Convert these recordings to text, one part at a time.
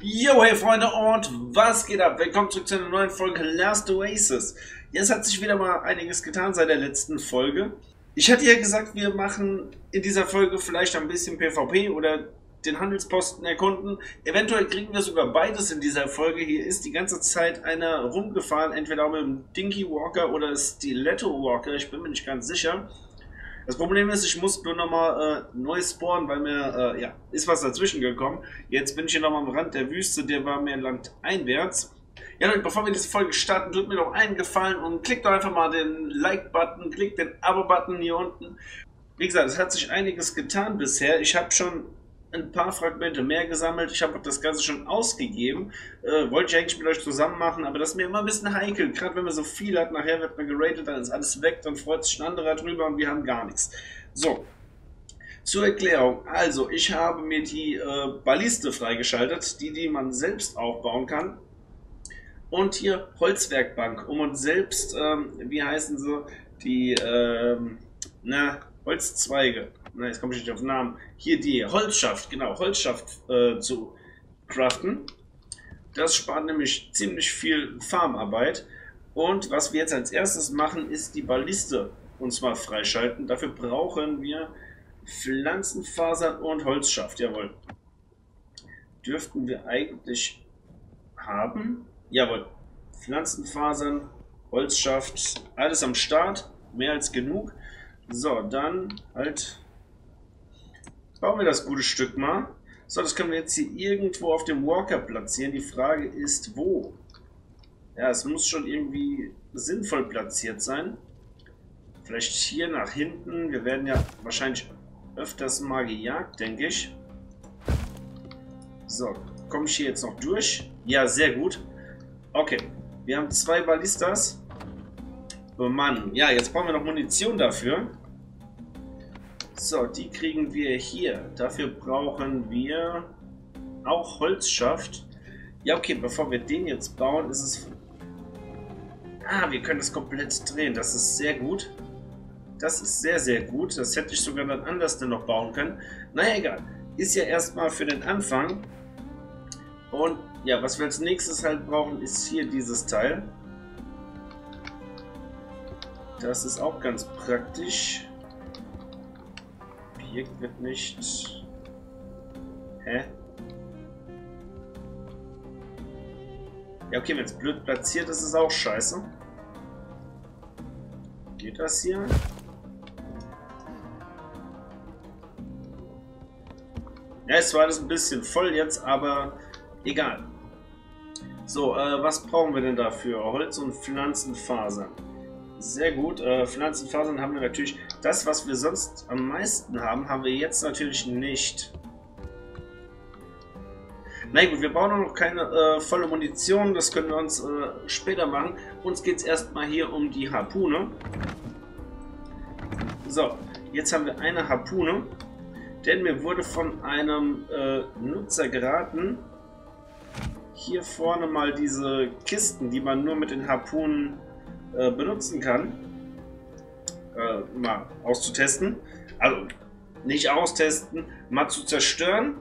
Yo, hey Freunde und was geht ab? Willkommen zurück zu einer neuen Folge Last Oasis. Jetzt hat sich wieder mal einiges getan seit der letzten Folge. Ich hatte ja gesagt, wir machen in dieser Folge vielleicht ein bisschen PvP oder den Handelsposten erkunden. Eventuell kriegen wir sogar beides in dieser Folge. Hier ist die ganze Zeit einer rumgefahren, entweder auch mit dem Dinky Walker oder Stiletto Walker, ich bin mir nicht ganz sicher. Das Problem ist, ich muss nur nochmal äh, neu spawnen, weil mir, äh, ja, ist was dazwischen gekommen. Jetzt bin ich hier nochmal am Rand der Wüste, der war mir landeinwärts. Ja, Leute, bevor wir diese Folge starten, tut mir doch einen Gefallen und klickt doch einfach mal den Like-Button, klickt den Abo-Button hier unten. Wie gesagt, es hat sich einiges getan bisher. Ich habe schon ein paar Fragmente mehr gesammelt. Ich habe das Ganze schon ausgegeben. Äh, wollte ich eigentlich mit euch zusammen machen, aber das ist mir immer ein bisschen heikel. Gerade wenn man so viel hat, nachher wird man geratet, dann ist alles weg, dann freut sich ein anderer drüber und wir haben gar nichts. So. Zur Erklärung. Also, ich habe mir die äh, Balliste freigeschaltet, die, die man selbst aufbauen kann. Und hier Holzwerkbank, um uns selbst, ähm, wie heißen sie, die, ähm, na, Holzzweige na, jetzt komme ich nicht auf den Namen, hier die Holzschaft, genau, Holzschaft äh, zu craften. Das spart nämlich ziemlich viel Farmarbeit. Und was wir jetzt als erstes machen, ist die Balliste uns mal freischalten. Dafür brauchen wir Pflanzenfasern und Holzschaft, jawohl. Dürften wir eigentlich haben? Jawohl. Pflanzenfasern, Holzschaft, alles am Start, mehr als genug. So, dann halt Bauen wir das gute Stück mal. So, das können wir jetzt hier irgendwo auf dem Walker platzieren. Die Frage ist, wo? Ja, es muss schon irgendwie sinnvoll platziert sein. Vielleicht hier nach hinten. Wir werden ja wahrscheinlich öfters mal gejagt, denke ich. So, komme ich hier jetzt noch durch? Ja, sehr gut. Okay, wir haben zwei Ballistas. Oh Mann, ja, jetzt brauchen wir noch Munition dafür. So, die kriegen wir hier. Dafür brauchen wir auch Holzschaft. Ja, okay, bevor wir den jetzt bauen, ist es... Ah, wir können das komplett drehen. Das ist sehr gut. Das ist sehr, sehr gut. Das hätte ich sogar dann anders denn noch bauen können. Naja, egal. Ist ja erstmal für den Anfang. Und ja, was wir als nächstes halt brauchen, ist hier dieses Teil. Das ist auch ganz praktisch. Objekt wird nicht... Hä? Ja, okay, wenn es blöd platziert ist, ist es auch scheiße. Geht das hier? Ja, es war alles ein bisschen voll jetzt, aber egal. So, äh, was brauchen wir denn dafür? Holz und Pflanzenfasern. Sehr gut. Äh, Pflanzenfasern haben wir natürlich. Das, was wir sonst am meisten haben, haben wir jetzt natürlich nicht. Na gut, wir brauchen noch keine äh, volle Munition. Das können wir uns äh, später machen. Uns geht es erstmal hier um die Harpune. So, jetzt haben wir eine Harpune. Denn mir wurde von einem äh, Nutzer geraten, hier vorne mal diese Kisten, die man nur mit den Harpunen äh, benutzen kann, äh, mal auszutesten. Also nicht austesten, mal zu zerstören.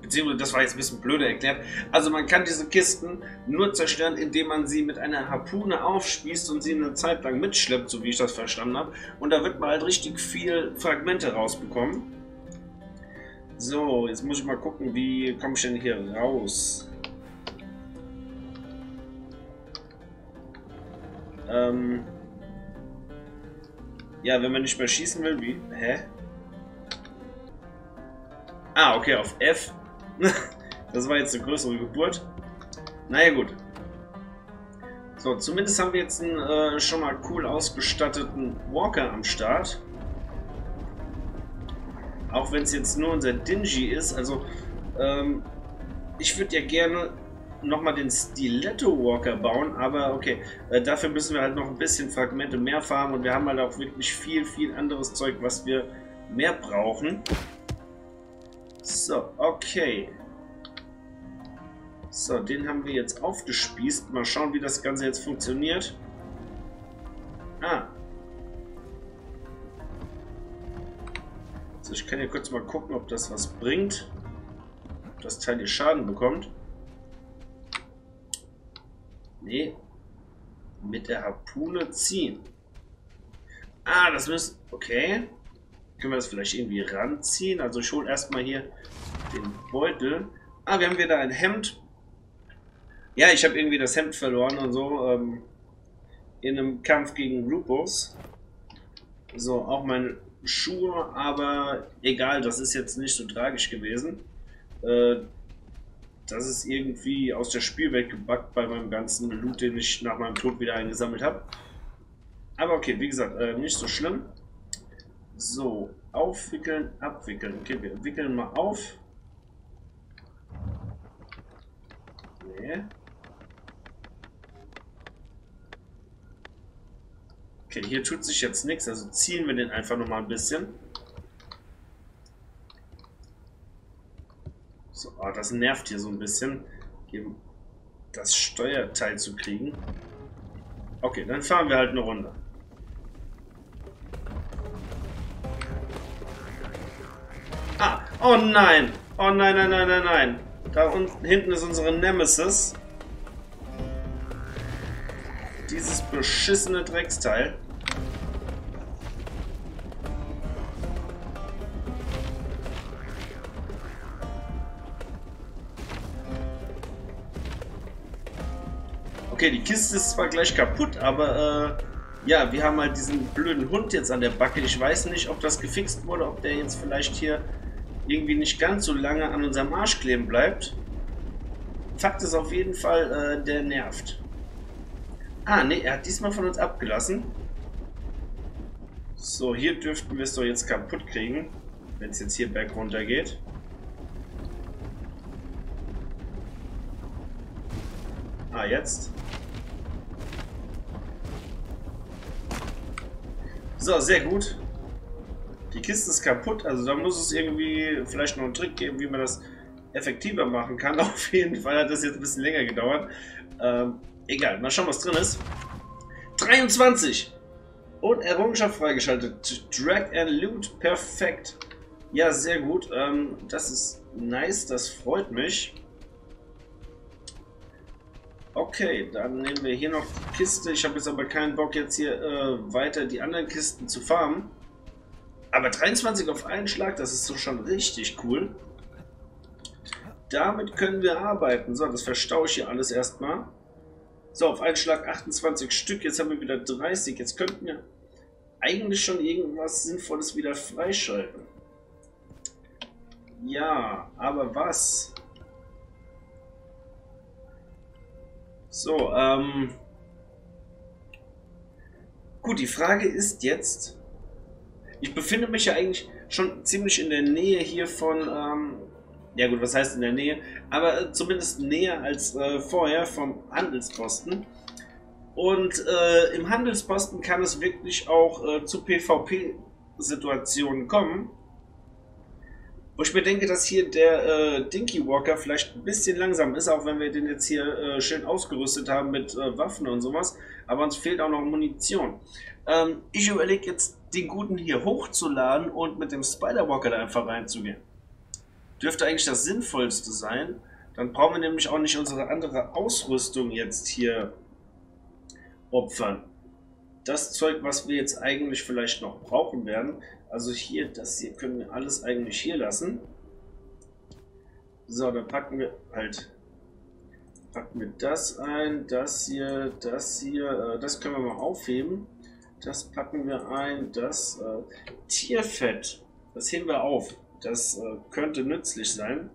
Beziehungsweise, das war jetzt ein bisschen blöder erklärt. Also man kann diese Kisten nur zerstören, indem man sie mit einer Harpune aufspießt und sie eine Zeit lang mitschleppt, so wie ich das verstanden habe. Und da wird man halt richtig viel Fragmente rausbekommen. So, jetzt muss ich mal gucken, wie komme ich denn hier raus? Ähm ja, wenn man nicht mehr schießen will, wie? Hä? Ah, okay, auf F. das war jetzt eine größere Geburt. Naja, gut. So, zumindest haben wir jetzt einen äh, schon mal cool ausgestatteten Walker am Start. Auch wenn es jetzt nur unser Dingy ist. Also, ähm, ich würde ja gerne nochmal den Stiletto Walker bauen, aber okay, äh, dafür müssen wir halt noch ein bisschen Fragmente mehr farmen und wir haben halt auch wirklich viel, viel anderes Zeug, was wir mehr brauchen. So, okay. So, den haben wir jetzt aufgespießt. Mal schauen, wie das Ganze jetzt funktioniert. Ah. So, ich kann ja kurz mal gucken, ob das was bringt. das Teil hier Schaden bekommt. Nee. Mit der Harpune ziehen. Ah, das müssen... Okay. Können wir das vielleicht irgendwie ranziehen? Also ich hole erstmal hier den Beutel. Ah, wir haben wieder ein Hemd. Ja, ich habe irgendwie das Hemd verloren und so. Ähm, in einem Kampf gegen Lupus. So, auch meine Schuhe, aber egal, das ist jetzt nicht so tragisch gewesen. Äh, das ist irgendwie aus der Spielwelt gebackt bei meinem ganzen Loot, den ich nach meinem Tod wieder eingesammelt habe. Aber okay, wie gesagt, äh, nicht so schlimm. So, aufwickeln, abwickeln. Okay, wir wickeln mal auf. Nee. Okay, hier tut sich jetzt nichts, also ziehen wir den einfach noch mal ein bisschen. So, oh, das nervt hier so ein bisschen, das Steuerteil zu kriegen. Okay, dann fahren wir halt eine Runde. Ah, oh nein! Oh nein, nein, nein, nein, nein! Da unten hinten ist unsere Nemesis. Dieses beschissene Drecksteil. Okay, die Kiste ist zwar gleich kaputt, aber äh, ja, wir haben halt diesen blöden Hund jetzt an der Backe. Ich weiß nicht, ob das gefixt wurde, ob der jetzt vielleicht hier irgendwie nicht ganz so lange an unserem Arsch kleben bleibt. Fakt ist auf jeden Fall, äh, der nervt. Ah, ne, er hat diesmal von uns abgelassen. So, hier dürften wir es doch jetzt kaputt kriegen, wenn es jetzt hier berg runter geht. Ah, jetzt. So, sehr gut. Die Kiste ist kaputt, also da muss es irgendwie vielleicht noch einen Trick geben, wie man das effektiver machen kann. Auf jeden Fall hat das jetzt ein bisschen länger gedauert. Ähm, egal, mal schauen, was drin ist. 23! Und Errungenschaft freigeschaltet. Drag and Loot, perfekt. Ja, sehr gut. Ähm, das ist nice, das freut mich. Okay, dann nehmen wir hier noch die Kiste. Ich habe jetzt aber keinen Bock, jetzt hier äh, weiter die anderen Kisten zu farmen. Aber 23 auf einen Schlag, das ist so schon richtig cool. Damit können wir arbeiten. So, das verstaue ich hier alles erstmal. So, auf einen Schlag 28 Stück. Jetzt haben wir wieder 30. Jetzt könnten wir eigentlich schon irgendwas Sinnvolles wieder freischalten. Ja, aber was? So, ähm... Gut, die Frage ist jetzt... Ich befinde mich ja eigentlich schon ziemlich in der Nähe hier von... Ähm, ja gut, was heißt in der Nähe? Aber äh, zumindest näher als äh, vorher vom Handelsposten. Und äh, im Handelsposten kann es wirklich auch äh, zu PvP-Situationen kommen. Wo ich mir denke, dass hier der äh, Dinky Walker vielleicht ein bisschen langsam ist, auch wenn wir den jetzt hier äh, schön ausgerüstet haben mit äh, Waffen und sowas. Aber uns fehlt auch noch Munition. Ähm, ich überlege jetzt, den guten hier hochzuladen und mit dem Spider Walker da einfach reinzugehen. Dürfte eigentlich das Sinnvollste sein. Dann brauchen wir nämlich auch nicht unsere andere Ausrüstung jetzt hier opfern. Das Zeug, was wir jetzt eigentlich vielleicht noch brauchen werden, also hier, das hier können wir alles eigentlich hier lassen. So, dann packen wir halt packen wir das ein, das hier, das hier, äh, das können wir mal aufheben. Das packen wir ein, das äh, Tierfett, das heben wir auf. Das äh, könnte nützlich sein.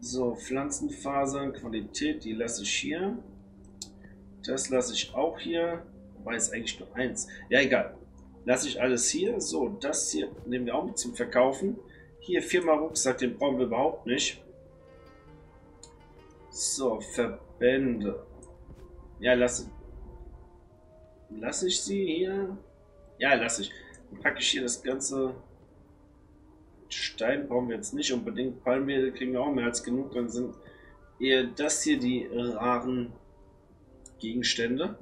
So, Pflanzenfasern, Qualität, die lasse ich hier. Das lasse ich auch hier. Wobei es eigentlich nur eins. Ja, egal lasse ich alles hier. So, das hier nehmen wir auch mit zum Verkaufen. Hier Firma Rucksack, den brauchen wir überhaupt nicht. So, Verbände. Ja, lasse lasse ich sie hier. Ja, lasse ich. Dann packe ich hier das ganze Stein brauchen wir jetzt nicht unbedingt. Palmmehl kriegen wir auch mehr als genug. Dann sind eher das hier die raren Gegenstände.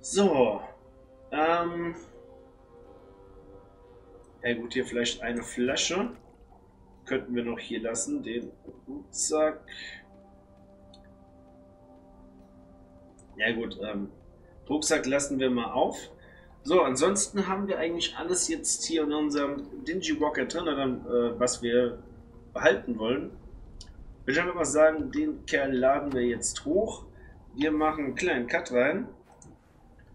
So, ähm. Ja gut, hier vielleicht eine Flasche. könnten wir noch hier lassen. Den Rucksack. Ja gut, ähm, Rucksack lassen wir mal auf. So, ansonsten haben wir eigentlich alles jetzt hier in unserem Dingy Walker drin, dann, äh, was wir behalten wollen. Ich würde mal sagen, den Kerl laden wir jetzt hoch. Wir machen einen kleinen Cut rein.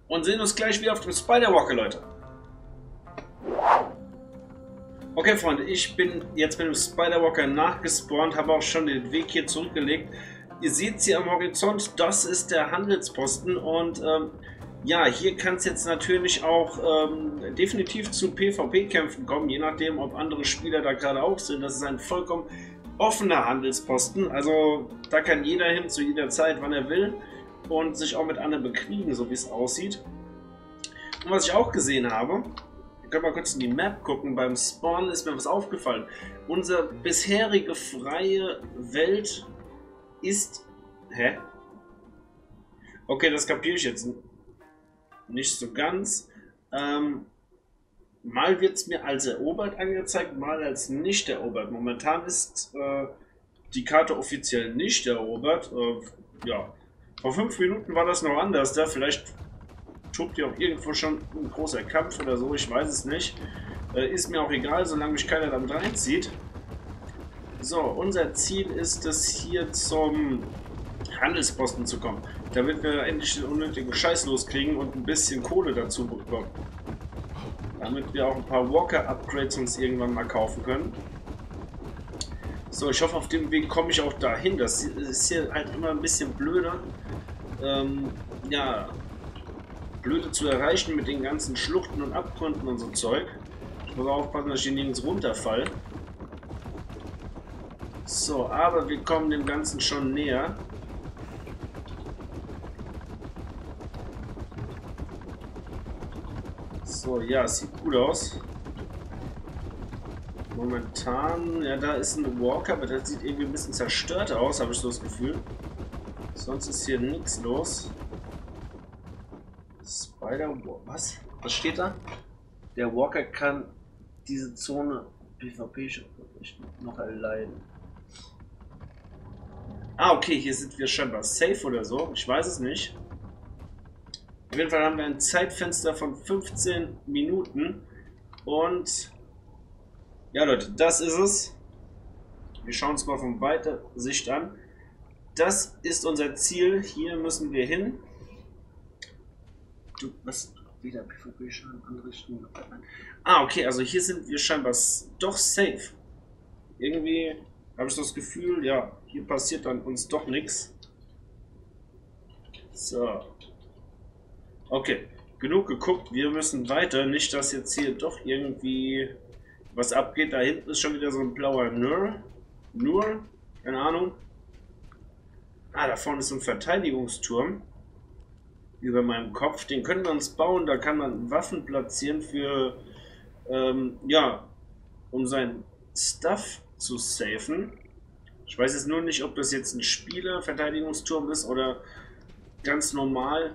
Und sehen uns gleich wieder auf dem Spider-Walker, Leute. Okay, Freunde, ich bin jetzt mit dem Spider-Walker nachgespawnt, habe auch schon den Weg hier zurückgelegt. Ihr seht sie am Horizont, das ist der Handelsposten und ähm, ja, hier kann es jetzt natürlich auch ähm, definitiv zu PvP-Kämpfen kommen, je nachdem, ob andere Spieler da gerade auch sind. Das ist ein vollkommen offener Handelsposten, also da kann jeder hin zu jeder Zeit, wann er will und sich auch mit anderen bekriegen, so wie es aussieht. Und was ich auch gesehen habe, können mal kurz in die Map gucken, beim Spawn ist mir was aufgefallen. Unsere bisherige freie Welt ist... Hä? Okay, das kapiere ich jetzt nicht so ganz. Ähm, mal wird es mir als erobert angezeigt, mal als nicht erobert. Momentan ist äh, die Karte offiziell nicht erobert. Äh, ja, vor fünf Minuten war das noch anders. Da vielleicht tobt hier auch irgendwo schon ein großer Kampf oder so. Ich weiß es nicht. Äh, ist mir auch egal, solange mich keiner damit reinzieht. So, unser Ziel ist es hier zum Handelsposten zu kommen, damit wir endlich den unnötigen Scheiß loskriegen und ein bisschen Kohle dazu bekommen. Damit wir auch ein paar Walker-Upgrades uns irgendwann mal kaufen können. So, ich hoffe, auf dem Weg komme ich auch dahin. Das ist hier halt immer ein bisschen blöder. Ähm, ja, blöde zu erreichen mit den ganzen Schluchten und Abgründen und so Zeug. Ich muss aufpassen, dass ich hier nirgends runterfall. So, aber wir kommen dem Ganzen schon näher. So, ja, sieht gut aus. Momentan, ja, da ist ein Walker, aber der sieht irgendwie ein bisschen zerstört aus, habe ich so das Gefühl. Sonst ist hier nichts los. Spider... Was? Was steht da? Der Walker kann diese Zone PvP noch erleiden. Ah, okay, hier sind wir scheinbar safe oder so. Ich weiß es nicht. Auf jeden Fall haben wir ein Zeitfenster von 15 Minuten. Und ja, Leute, das ist es. Wir schauen uns mal von weiter Sicht an. Das ist unser Ziel. Hier müssen wir hin. Du, was? Wieder PvP-Schaden anrichten. Ah, okay, also hier sind wir scheinbar doch safe. Irgendwie habe ich das Gefühl, ja, hier passiert dann uns doch nichts. So. Okay, genug geguckt. Wir müssen weiter. Nicht, dass jetzt hier doch irgendwie was abgeht. Da hinten ist schon wieder so ein blauer Nur. Nur? Keine Ahnung. Ah, da vorne ist ein Verteidigungsturm über meinem Kopf. Den können wir uns bauen, da kann man Waffen platzieren für, ähm, ja, um sein Stuff zu safen. Ich weiß jetzt nur nicht, ob das jetzt ein Spieler-Verteidigungsturm ist oder ganz normal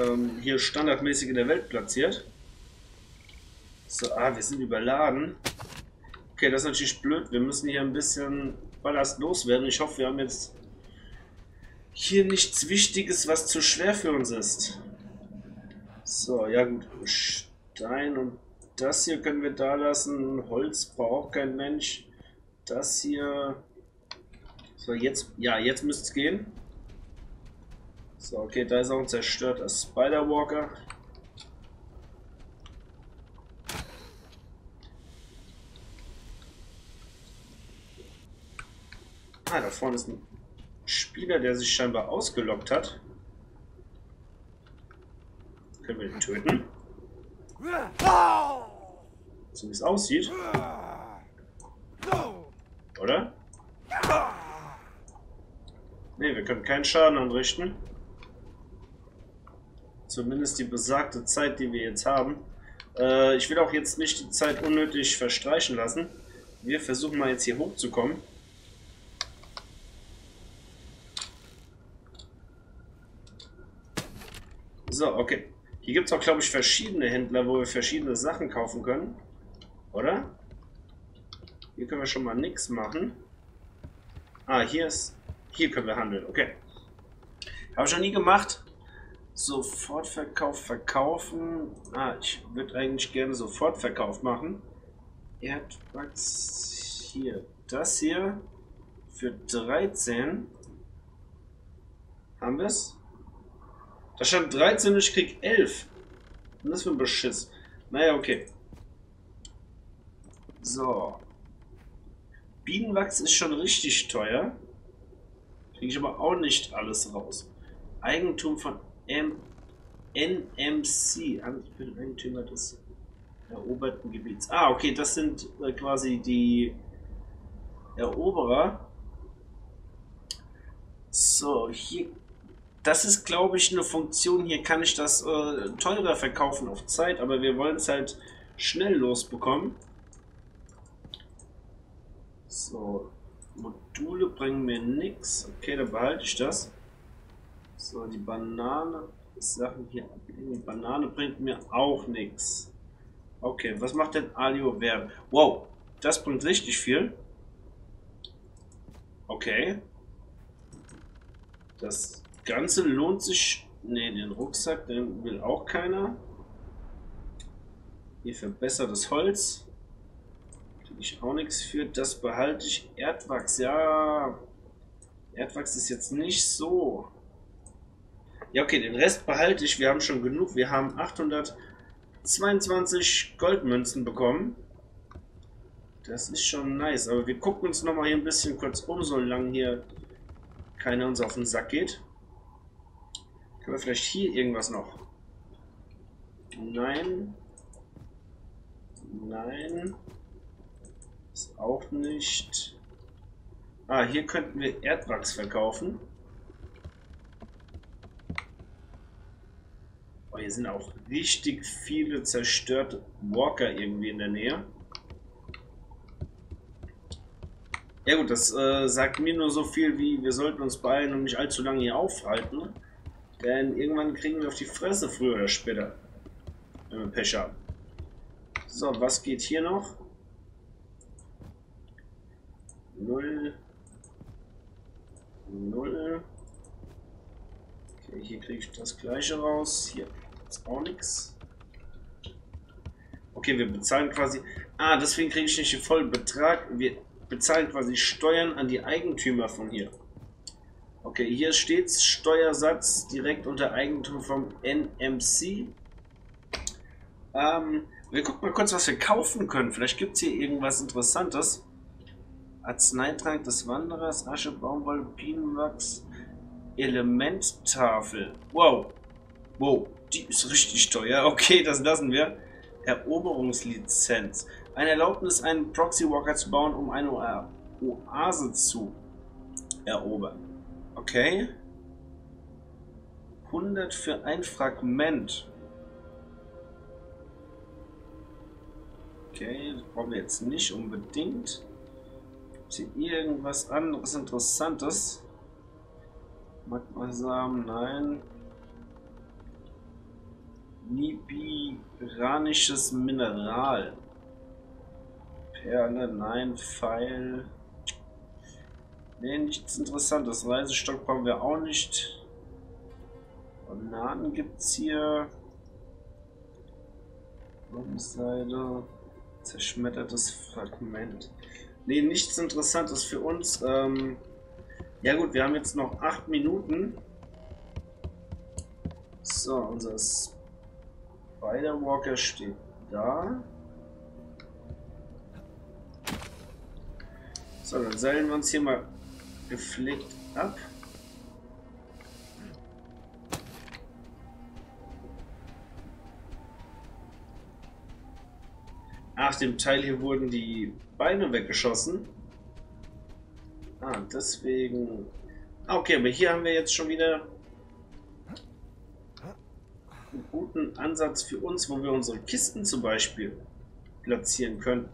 ähm, hier standardmäßig in der Welt platziert. So, ah, wir sind überladen. Okay, das ist natürlich blöd. Wir müssen hier ein bisschen Ballast loswerden. Ich hoffe, wir haben jetzt hier nichts Wichtiges, was zu schwer für uns ist. So, ja gut. Stein und das hier können wir da lassen. Holz braucht kein Mensch. Das hier... So, jetzt... Ja, jetzt müsste es gehen. So, okay, da ist auch ein zerstörter Spider-Walker. Ah, da vorne ist ein Spieler, der sich scheinbar ausgelockt hat. Können wir ihn töten? So wie es aussieht. Oder? Ne, wir können keinen Schaden anrichten. Zumindest die besagte Zeit, die wir jetzt haben. Äh, ich will auch jetzt nicht die Zeit unnötig verstreichen lassen. Wir versuchen mal jetzt hier hochzukommen. So, okay. Hier gibt es auch, glaube ich, verschiedene Händler, wo wir verschiedene Sachen kaufen können. Oder? Hier können wir schon mal nichts machen. Ah, hier ist... Hier können wir handeln, okay. Habe ich noch nie gemacht. Sofortverkauf verkaufen. Ah, ich würde eigentlich gerne Sofortverkauf machen. Erdwachs hier. Das hier für 13. Haben wir es? Da stand 13 und ich krieg 11. Was ist für ein Beschiss? Naja, okay. So. Bienenwachs ist schon richtig teuer. Kriege ich aber auch nicht alles raus. Eigentum von M NMC, Eigentümer des eroberten Gebiets. Ah, okay, das sind äh, quasi die Eroberer. So, hier, das ist, glaube ich, eine Funktion. Hier kann ich das äh, teurer verkaufen auf Zeit, aber wir wollen es halt schnell losbekommen. So, Module bringen mir nichts. Okay, dann behalte ich das. So, die Banane, Sachen hier Die Banane bringt mir auch nichts. Okay, was macht denn Alio Verb? Wow, das bringt richtig viel. Okay. Das Ganze lohnt sich... Ne, den Rucksack, den will auch keiner. Hier verbessertes Holz. Kriege ich auch nichts für. Das behalte ich. Erdwachs, ja. Erdwachs ist jetzt nicht so. Ja, okay, den Rest behalte ich. Wir haben schon genug. Wir haben 822 Goldmünzen bekommen. Das ist schon nice. Aber wir gucken uns nochmal hier ein bisschen kurz um, solange hier keiner uns auf den Sack geht. Können wir vielleicht hier irgendwas noch? Nein. Nein. Ist auch nicht. Ah, hier könnten wir Erdwachs verkaufen. Oh, hier sind auch richtig viele zerstörte Walker irgendwie in der Nähe. Ja gut, das äh, sagt mir nur so viel wie, wir sollten uns beeilen und nicht allzu lange hier aufhalten. Denn irgendwann kriegen wir auf die Fresse, früher oder später. Wenn wir Pech haben. So, was geht hier noch? Null. Null. Okay, hier kriege ich das gleiche raus. Hier ist auch nichts. Okay, wir bezahlen quasi... Ah, deswegen kriege ich nicht den vollen Betrag. Wir bezahlen quasi Steuern an die Eigentümer von hier. Okay, hier steht Steuersatz direkt unter Eigentum vom NMC. Ähm, wir gucken mal kurz, was wir kaufen können. Vielleicht gibt es hier irgendwas Interessantes. Arzneitrank des Wanderers, Asche, Baumwolle, Bienenwachs, Elementtafel. Wow. Wow, die ist richtig teuer. Okay, das lassen wir. Eroberungslizenz. Eine Erlaubnis, einen Proxy Walker zu bauen, um eine Oase zu erobern. Okay. 100 für ein Fragment. Okay, das brauchen wir jetzt nicht unbedingt. Gibt hier irgendwas anderes Interessantes? Magmasamen, nein. Nibiranisches Mineral. Perle, nein. Pfeil. Ne, nichts Interessantes. Reisestock brauchen wir auch nicht. Bananen gibt es hier. Seite. Zerschmettertes Fragment. Ne, nichts Interessantes für uns. Ähm, ja gut, wir haben jetzt noch 8 Minuten. So, unser Spider-Walker steht da. So, dann seilen wir uns hier mal gepflegt ab. Ach, dem Teil hier wurden die Beine weggeschossen. Ah, deswegen... Ah, okay, aber hier haben wir jetzt schon wieder einen guten Ansatz für uns, wo wir unsere Kisten zum Beispiel platzieren können.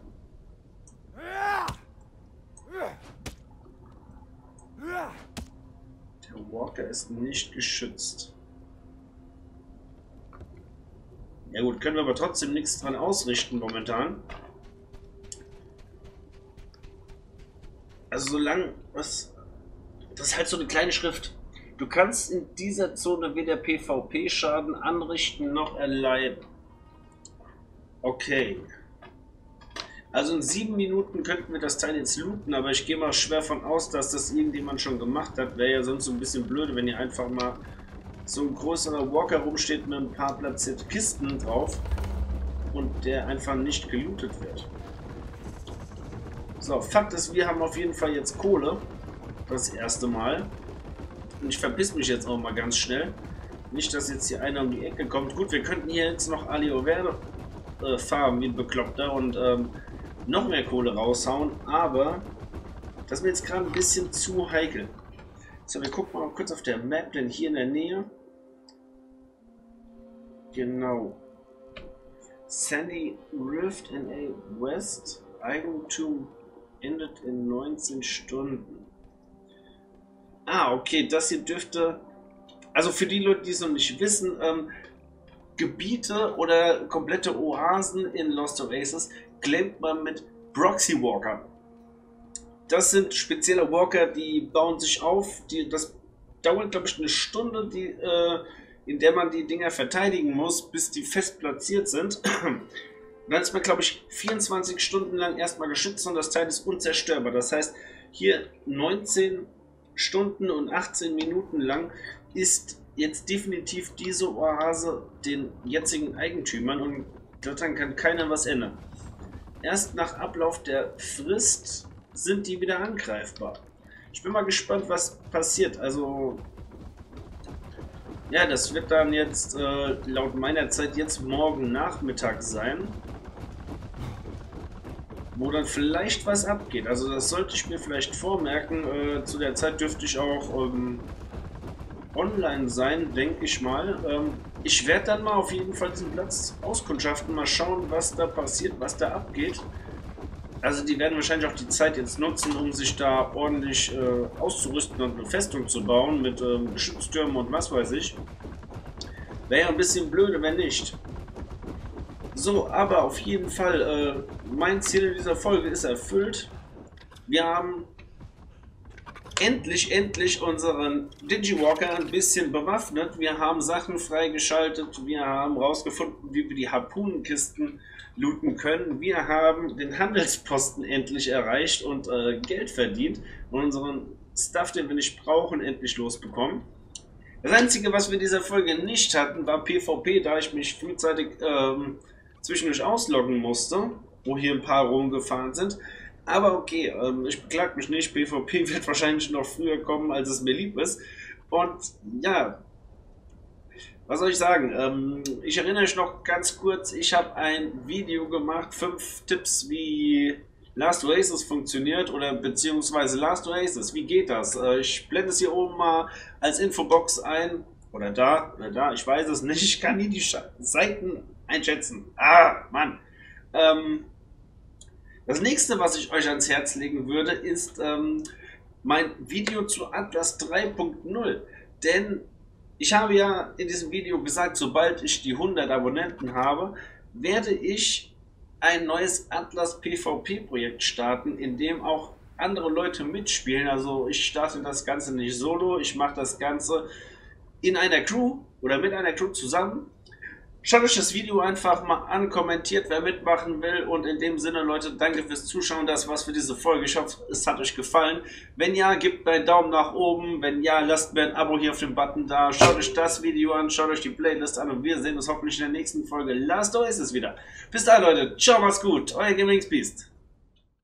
Der Walker ist nicht geschützt. Ja gut, können wir aber trotzdem nichts dran ausrichten momentan. Also solange was. Das ist halt so eine kleine Schrift. Du kannst in dieser Zone weder PvP-Schaden anrichten noch erleiden. Okay. Also in sieben Minuten könnten wir das Teil jetzt looten, aber ich gehe mal schwer von aus, dass das irgendjemand schon gemacht hat. Wäre ja sonst so ein bisschen blöd, wenn hier einfach mal so ein größerer Walker rumsteht mit ein paar platzierte Kisten drauf und der einfach nicht gelootet wird. So, Fakt ist, wir haben auf jeden Fall jetzt Kohle. Das erste Mal. Und ich verpiss mich jetzt auch mal ganz schnell. Nicht, dass jetzt hier einer um die Ecke kommt. Gut, wir könnten hier jetzt noch Alio Verde äh, farmen wie ein Bekloppter und ähm, noch mehr Kohle raushauen. Aber das ist mir jetzt gerade ein bisschen zu heikel. So, wir gucken mal kurz auf der Map, denn hier in der Nähe. Genau. Sandy Rift NA West. Eigentum endet in 19 Stunden. Ah, okay, das hier dürfte... Also für die Leute, die es noch nicht wissen, ähm, Gebiete oder komplette Oasen in Lost Oasis claimt man mit Proxy Walker. Das sind spezielle Walker, die bauen sich auf. Die, das dauert, glaube ich, eine Stunde, die, äh, in der man die Dinger verteidigen muss, bis die fest platziert sind. dann ist man, glaube ich, 24 Stunden lang erstmal geschützt und das Teil ist unzerstörbar. Das heißt, hier 19 Stunden und 18 Minuten lang ist jetzt definitiv diese Oase den jetzigen Eigentümern und daran kann keiner was ändern. Erst nach Ablauf der Frist sind die wieder angreifbar. Ich bin mal gespannt, was passiert. Also, ja, das wird dann jetzt äh, laut meiner Zeit jetzt morgen Nachmittag sein wo dann vielleicht was abgeht. Also das sollte ich mir vielleicht vormerken. Äh, zu der Zeit dürfte ich auch ähm, online sein, denke ich mal. Ähm, ich werde dann mal auf jeden Fall diesen Platz auskundschaften, mal schauen, was da passiert, was da abgeht. Also die werden wahrscheinlich auch die Zeit jetzt nutzen, um sich da ordentlich äh, auszurüsten und eine Festung zu bauen mit ähm, Geschütztürmen und was weiß ich. Wäre ja ein bisschen blöde, wenn nicht. So, aber auf jeden Fall, äh, mein Ziel in dieser Folge ist erfüllt. Wir haben endlich, endlich unseren Digiwalker ein bisschen bewaffnet. Wir haben Sachen freigeschaltet. Wir haben rausgefunden, wie wir die Harpunenkisten looten können. Wir haben den Handelsposten endlich erreicht und äh, Geld verdient und unseren Stuff, den wir nicht brauchen, endlich losbekommen. Das Einzige, was wir in dieser Folge nicht hatten, war PvP, da ich mich frühzeitig ähm, zwischendurch ausloggen musste, wo hier ein paar rumgefahren sind. Aber okay, ähm, ich beklag mich nicht. PvP wird wahrscheinlich noch früher kommen, als es mir lieb ist. Und ja, was soll ich sagen? Ähm, ich erinnere mich noch ganz kurz, ich habe ein Video gemacht, fünf Tipps, wie Last Oasis funktioniert oder beziehungsweise Last Oasis, wie geht das? Äh, ich blende es hier oben mal als Infobox ein oder da oder da, ich weiß es nicht, ich kann nie die Seiten einschätzen. Ah, Mann. Ähm, das nächste, was ich euch ans Herz legen würde, ist ähm, mein Video zu Atlas 3.0. Denn ich habe ja in diesem Video gesagt, sobald ich die 100 Abonnenten habe, werde ich ein neues Atlas PvP Projekt starten, in dem auch andere Leute mitspielen. Also ich starte das Ganze nicht solo, ich mache das Ganze in einer Crew oder mit einer Crew zusammen Schaut euch das Video einfach mal an, kommentiert, wer mitmachen will. Und in dem Sinne, Leute, danke fürs Zuschauen. Das war's für diese Folge. Ich hoffe, es hat euch gefallen. Wenn ja, gebt mir einen Daumen nach oben. Wenn ja, lasst mir ein Abo hier auf dem Button da. Schaut euch das Video an, schaut euch die Playlist an. Und wir sehen uns hoffentlich in der nächsten Folge. Last es wieder. Bis dahin, Leute. Ciao, macht's gut. Euer Gaming Beast.